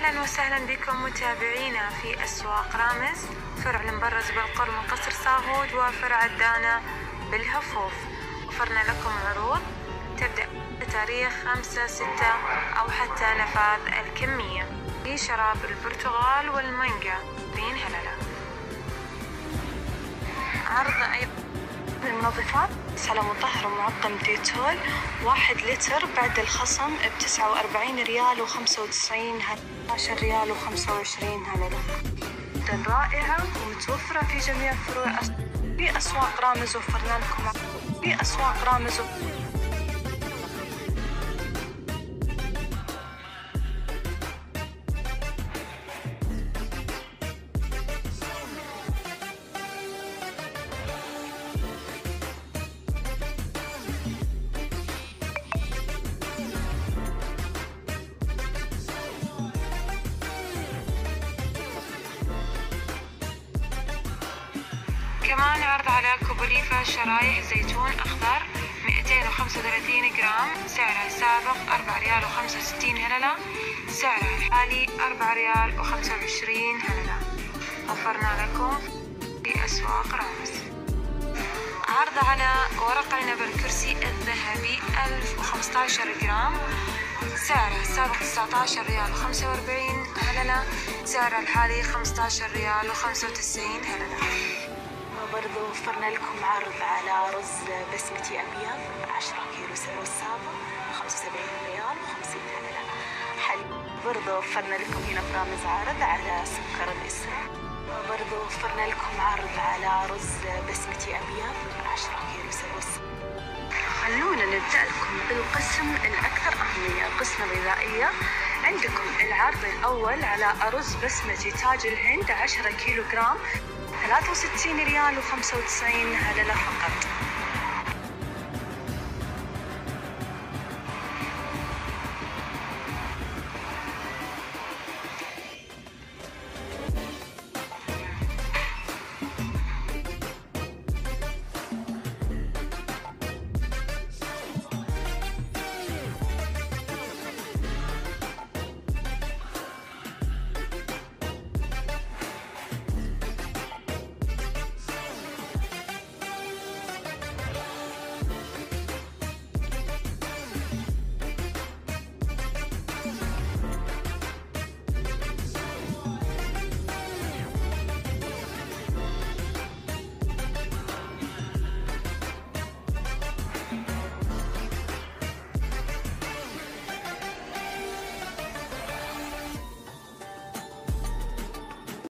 أهلا وسهلا بكم متابعينا في أسواق رامز. فرع المبرز بالقرب من قصر صاهود وفرع الدانا بالهفوف. وفرنا لكم عروض تبدأ بتاريخ خمسة ستة أو حتى نفاذ الكمية. في شراب البرتغال والمانجا. بين هللة عرض أيضا المنظفات. على مطهر معقم ديتول واحد لتر بعد الخصم بتسعة وأربعين ريال وخمسة وتسعين عشر ريال وخمسة وعشرين هللة جدا رائعة ومتوفرة في جميع فروع في أسواق رامز وفرنا لكم في أسواق رامز كمان عرض على كوبوليفا شرايح زيتون أخضر 235 جرام سعرها السابق 4 ريال و65 هللة سعرها الحالي 4 ريال و25 هللة. وفرنا لكم في أسواق رامز. عرض على ورق عنب الكرسي الذهبي 1015 جرام سعرها السابق 19 ريال و45 هللة سعرها الحالي 15 ريال و95 هللة. برضو وفرنا لكم عرض على رز بسمتي أبيض 10 كيلو سعره السابق 75 ريال و50 هللة حل برضو وفرنا لكم هنا في رامز عرض على سكر الإسرة برضو وفرنا لكم عرض على رز بسمتي أبيض 10 كيلو سعره السابق خلونا نبدأ لكم بالقسم الأكثر أهمية قسم الغذائية عندكم العرض الأول على أرز بسمتي تاج الهند 10 كيلو جرام 63 ريال و95 هللة فقط.